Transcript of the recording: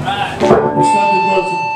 Right.